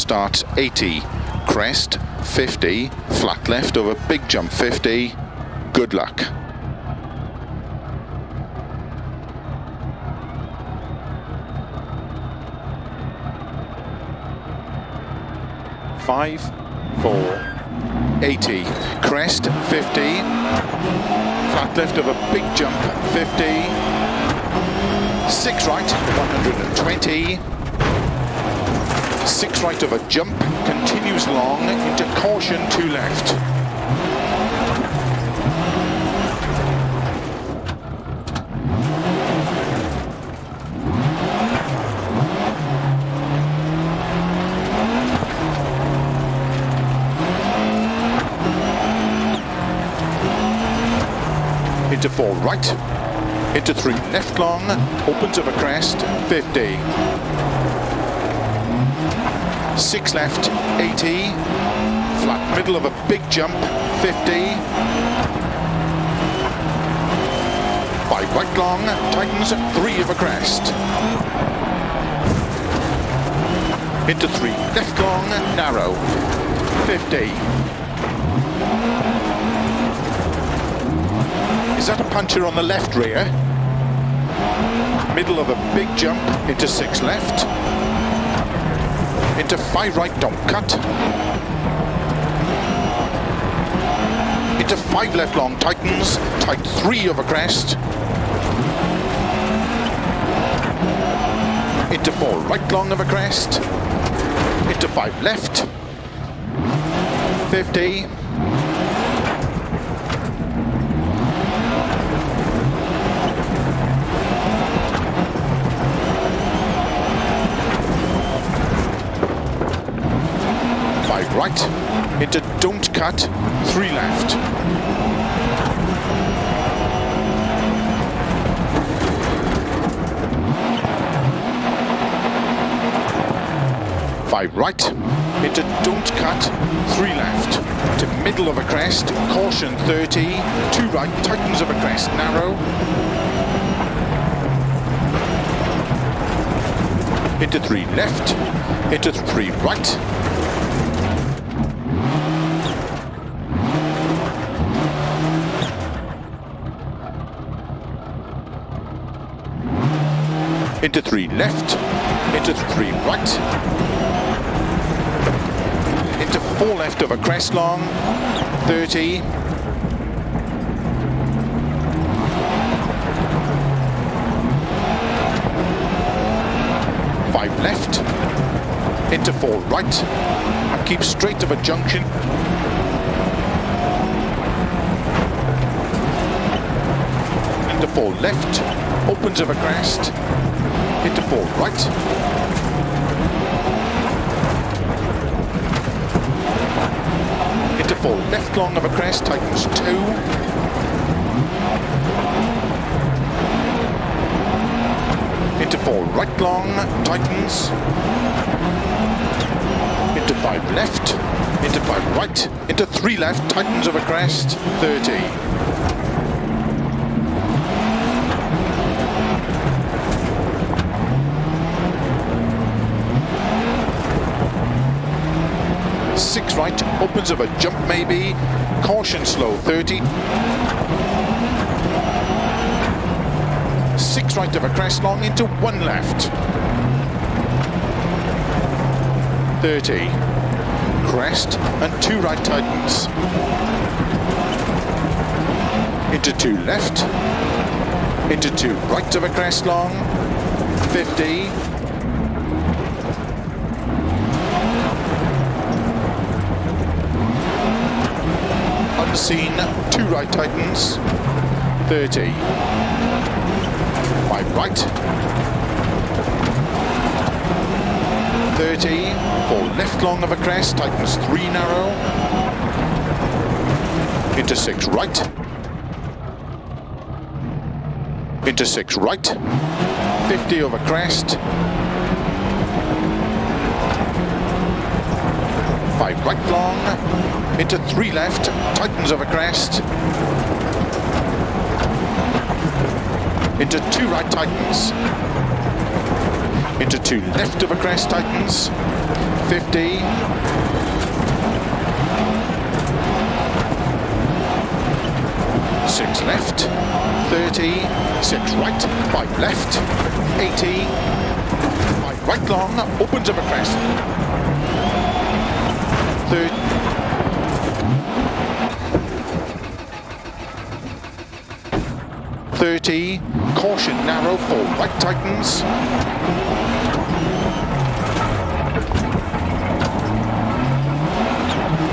starts 80, crest 50, flat left over big jump 50. Good luck. Five, four, 80, crest 50, flat left of a big jump 50, six right 120, six right of a jump, continues long into caution two left. into four right, into three left long, opens of a crest, 50. Six left, 80. Flat middle of a big jump, 50. Five right long, tightens, three of a crest. Into three left long, narrow, 50. Is that a puncher on the left rear? Middle of a big jump into six left. Into five right, don't cut. Into five left long, tightens. Tight three over crest. Into four right long of a crest. Into five left. 50. Right, into don't cut, three left. Five right, into don't cut, three left. To middle of a crest, caution 30, two right, tightens of a crest, narrow. Into three left, into three right, into three left, into three right, into four left of a crest long, 30, five left, into four right, and keep straight of a junction, into four left, opens of a crest, into four right. Into four left long of a crest, tightens two. Into four right long, tightens. Into five left, into five right, into three left, tightens of a crest, 30. Six right, opens of a jump maybe, caution slow 30. Six right of a crest long into one left. 30. Crest and two right tightens. Into two left. Into two right of a crest long. 50. Unseen, two right tightens, 30. Five right. 30, four left long of a crest, tightens three narrow. Six right. Six right. 50 over crest. Five right long into three left, tightens of a crest. Into two right tightens. Into two left of a crest tightens. 50. Six left, 30, six right, five left, 80, five right long, opens up a crest. Third, 30, caution narrow, four right tightens.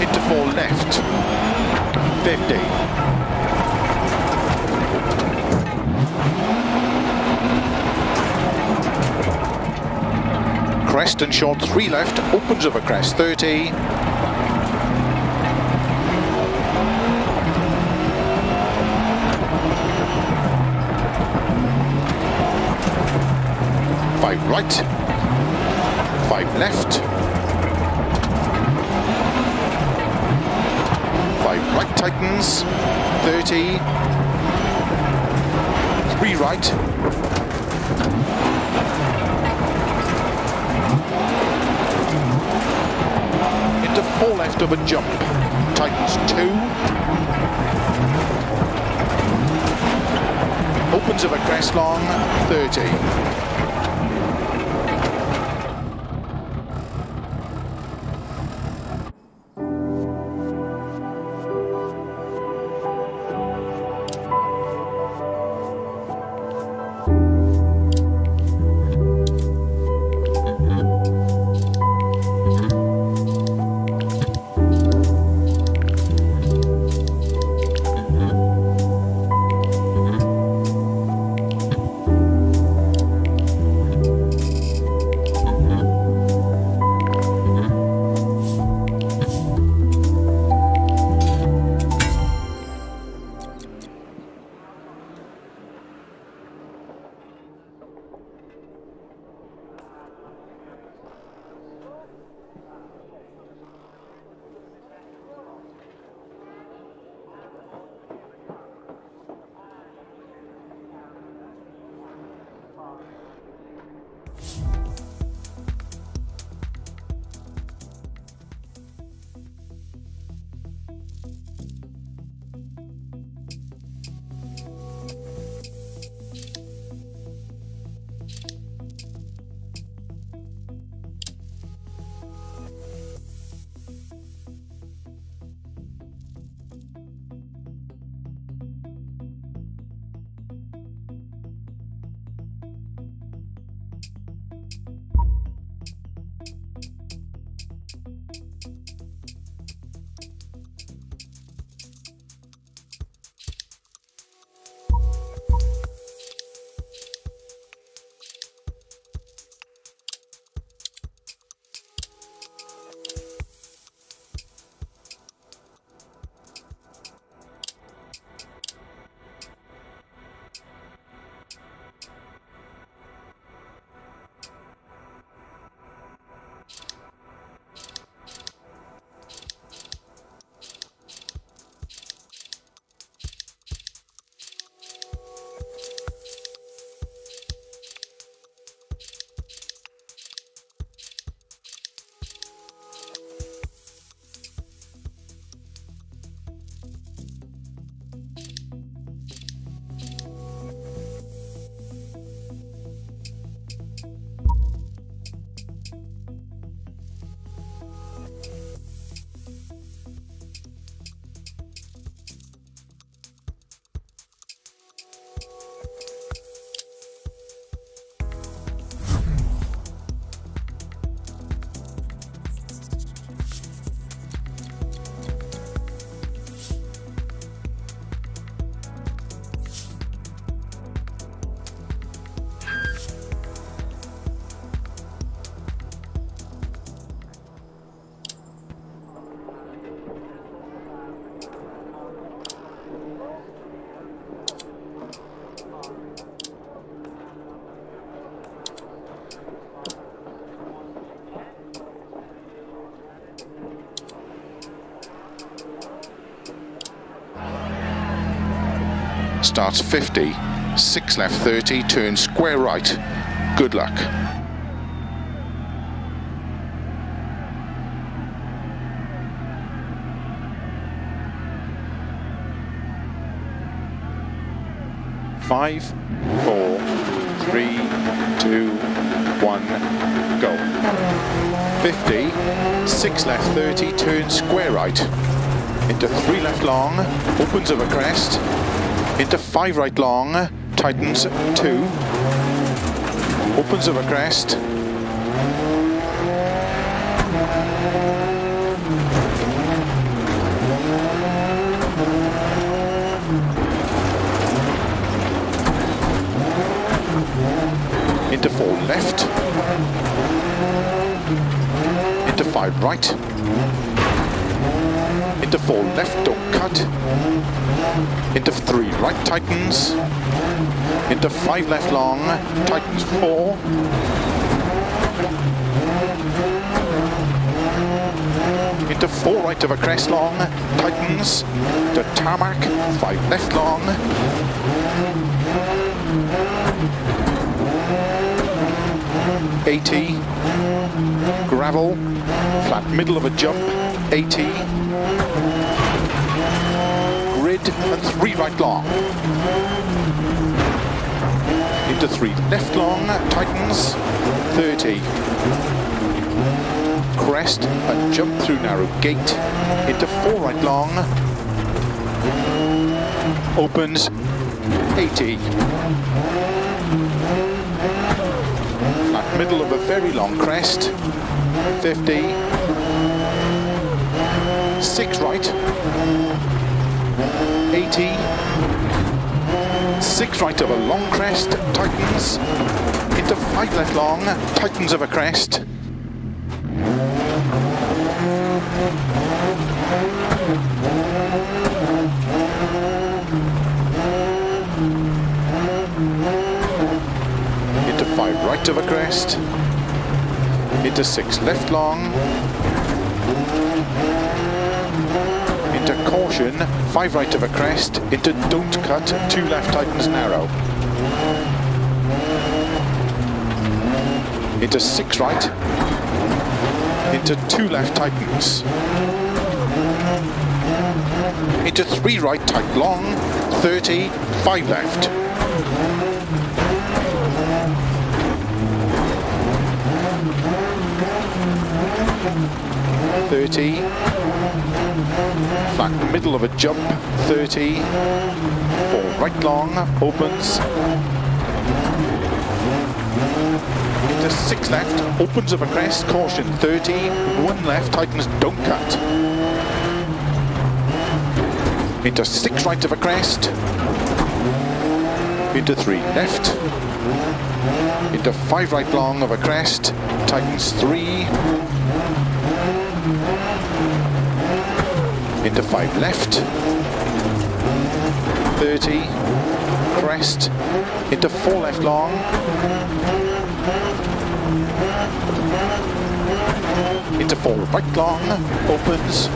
Into four left, 50. Crest and short, three left, opens over crest, 30. Five right, five left, five right tightens, 30, three right, into four left of a jump, tightens two, opens of a crest long, 30. starts 50, 6 left 30, turn square right. Good luck. Five, four, three, two, one, go. 50, 6 left 30, turn square right into 3 left long, opens of a crest, into five right long, tightens two. Opens a crest. into four left, into five right, into four left, don't cut, into three. Right tightens, into five left long, tightens four, into four right of a crest long, tightens, to tarmac, five left long, 80, gravel, flat middle of a jump, 80, grid and three right long. Into three left long, tightens, 30. Crest and jump through narrow gate, into four right long, opens, 80 middle of a very long crest, 50, six right, 80, six right of a long crest, tightens, into five left long, tightens of a crest, Into five right of a crest, into six left long, caution, five right of a crest, into don't cut, two left tightens narrow. Into six right, into two left tightens. Into three right tight long, 30, five left. 30. Flat middle of a jump, 30. Four right long, opens. Into six left, opens of a crest, caution, 30. One left, tightens, don't cut. Into six right of a crest. Into three left. Into five right long of a crest, tightens three into five left, 30, crest, into four left long, into four right long, opens,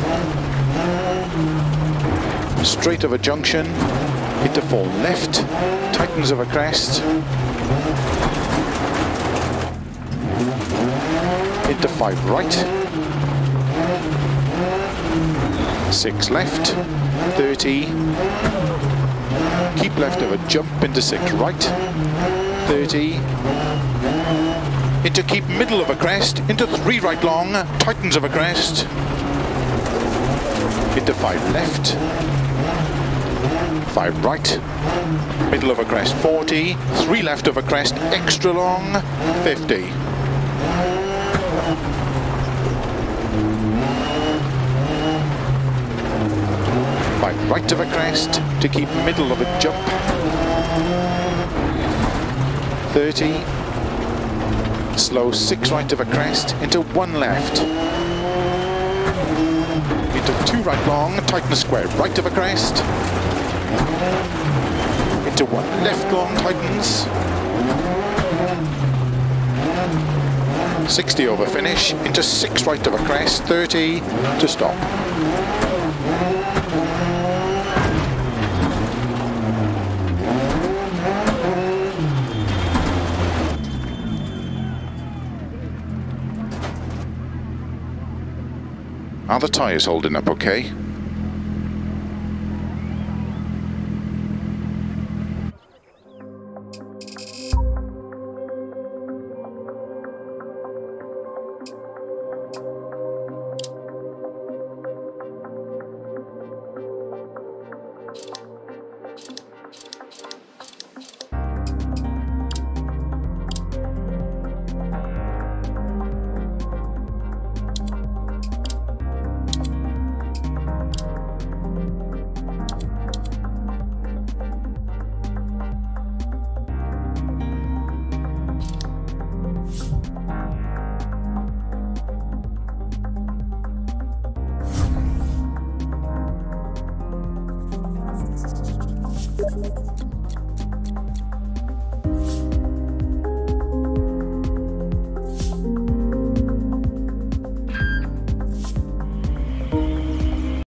straight of a junction, into four left, tightens of a crest, into five right, six left, 30, keep left of a jump into six right, 30, into keep middle of a crest, into three right long, tightens of a crest, into five left, five right, middle of a crest 40, three left of a crest, extra long, 50. Right of a crest to keep middle of a jump. 30. Slow six right of a crest into one left. Into two right long, tighten square right of a crest. Into one left long, tightens. 60 over finish, into six right of a crest, 30 to stop. Are the tyres holding up okay?